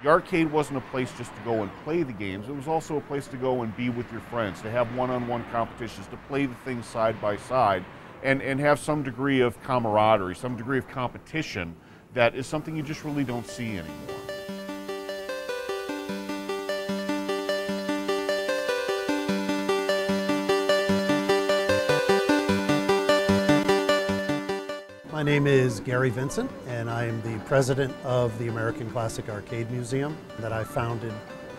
The arcade wasn't a place just to go and play the games, it was also a place to go and be with your friends, to have one on one competitions, to play the things side by side, and, and have some degree of camaraderie, some degree of competition that is something you just really don't see anymore. My name is Gary Vincent, and I am the president of the American Classic Arcade Museum that I founded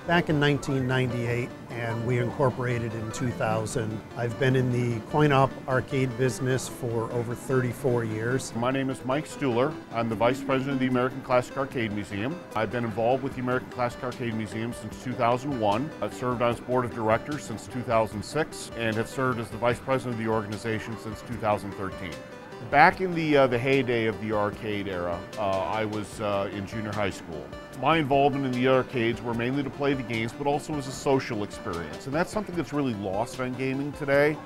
back in 1998 and we incorporated in 2000. I've been in the coin-op arcade business for over 34 years. My name is Mike Stuhler. I'm the vice president of the American Classic Arcade Museum. I've been involved with the American Classic Arcade Museum since 2001. I've served on its board of directors since 2006 and have served as the vice president of the organization since 2013. Back in the, uh, the heyday of the arcade era, uh, I was uh, in junior high school. My involvement in the arcades were mainly to play the games, but also as a social experience. And that's something that's really lost on gaming today.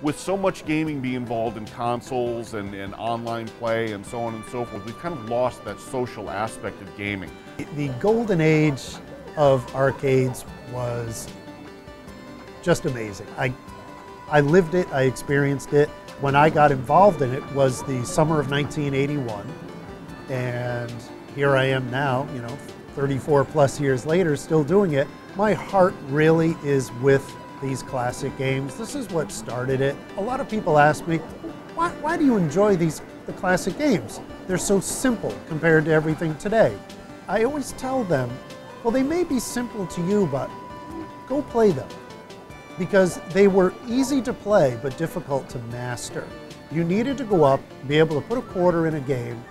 With so much gaming being involved in consoles and, and online play and so on and so forth, we've kind of lost that social aspect of gaming. The golden age of arcades was just amazing. I, I lived it, I experienced it when I got involved in it was the summer of 1981. And here I am now, you know, 34 plus years later, still doing it. My heart really is with these classic games. This is what started it. A lot of people ask me, why, why do you enjoy these the classic games? They're so simple compared to everything today. I always tell them, well, they may be simple to you, but go play them because they were easy to play but difficult to master. You needed to go up, be able to put a quarter in a game,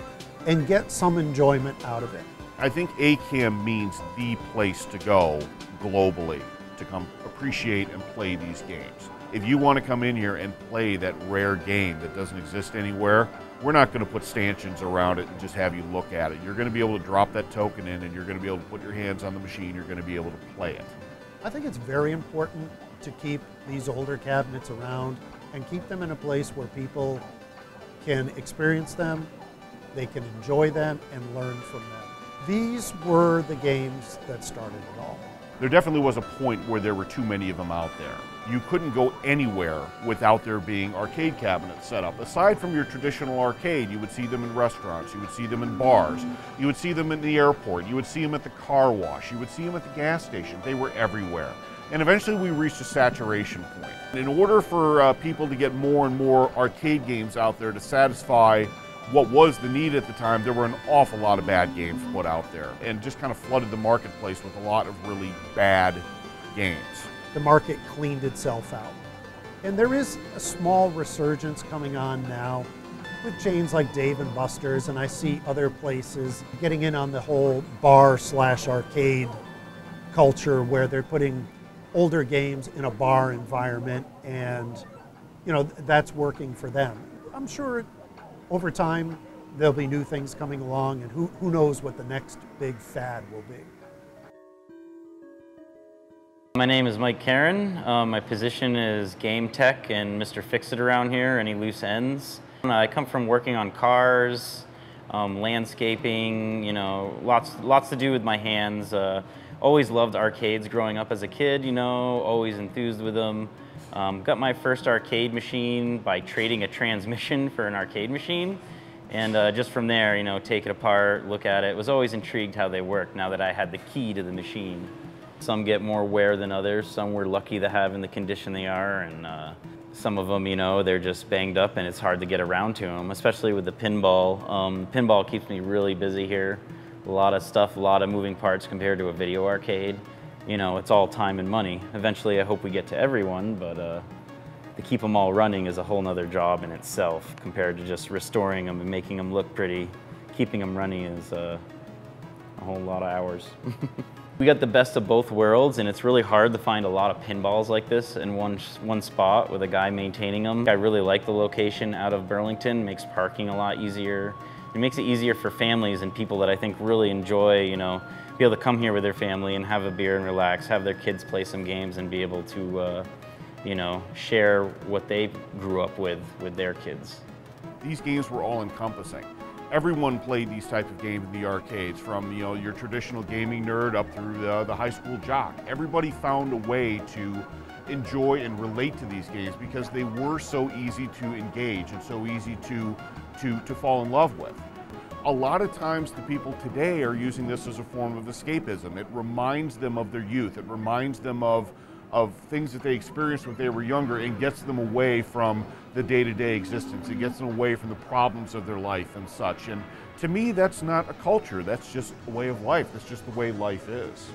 and get some enjoyment out of it. I think ACAM means the place to go globally to come appreciate and play these games. If you want to come in here and play that rare game that doesn't exist anywhere, we're not going to put stanchions around it and just have you look at it. You're going to be able to drop that token in and you're going to be able to put your hands on the machine. You're going to be able to play it. I think it's very important to keep these older cabinets around and keep them in a place where people can experience them, they can enjoy them, and learn from them. These were the games that started it all. There definitely was a point where there were too many of them out there. You couldn't go anywhere without there being arcade cabinets set up. Aside from your traditional arcade, you would see them in restaurants, you would see them in bars, you would see them in the airport, you would see them at the car wash, you would see them at the gas station. They were everywhere. And eventually we reached a saturation point. In order for uh, people to get more and more arcade games out there to satisfy what was the need at the time, there were an awful lot of bad games put out there and just kind of flooded the marketplace with a lot of really bad games. The market cleaned itself out. And there is a small resurgence coming on now with chains like Dave and Buster's, and I see other places getting in on the whole bar slash arcade culture where they're putting older games in a bar environment, and you know that's working for them. I'm sure over time there'll be new things coming along, and who, who knows what the next big fad will be. My name is Mike Karen. Um, my position is game tech and Mr. Fix-It around here, any loose ends. I come from working on cars, um, landscaping, you know, lots, lots to do with my hands. Uh, always loved arcades growing up as a kid, you know, always enthused with them. Um, got my first arcade machine by trading a transmission for an arcade machine. And uh, just from there, you know, take it apart, look at it. Was always intrigued how they worked now that I had the key to the machine. Some get more wear than others. Some we're lucky to have in the condition they are. And uh, some of them, you know, they're just banged up and it's hard to get around to them, especially with the pinball. Um, pinball keeps me really busy here a lot of stuff, a lot of moving parts compared to a video arcade. You know, it's all time and money. Eventually, I hope we get to everyone, but uh, to keep them all running is a whole nother job in itself compared to just restoring them and making them look pretty. Keeping them running is uh, a whole lot of hours. we got the best of both worlds and it's really hard to find a lot of pinballs like this in one, one spot with a guy maintaining them. I really like the location out of Burlington, makes parking a lot easier. It makes it easier for families and people that I think really enjoy, you know, be able to come here with their family and have a beer and relax, have their kids play some games and be able to, uh, you know, share what they grew up with with their kids. These games were all encompassing. Everyone played these type of games in the arcades, from you know your traditional gaming nerd up through the, the high school jock. Everybody found a way to enjoy and relate to these games because they were so easy to engage and so easy to to to fall in love with. A lot of times the people today are using this as a form of escapism. It reminds them of their youth. It reminds them of of things that they experienced when they were younger and gets them away from the day-to-day existence. It gets them away from the problems of their life and such. And to me, that's not a culture. That's just a way of life. That's just the way life is.